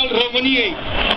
al României.